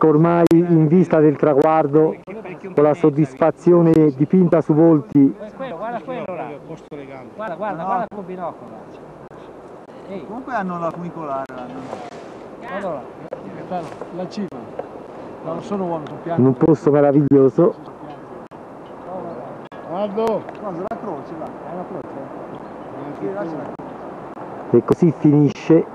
Ecco ormai in vista del traguardo, con la soddisfazione dipinta su volti, Quello, guarda quello là. Guarda, guarda, guarda con binocolo. Ehi, Comunque hanno la funicolare. allora, La cima. Non sono uomo, sono in piano. un posto meraviglioso. Aldo! Guarda la croce là. è una croce. Eh. E così ecco, finisce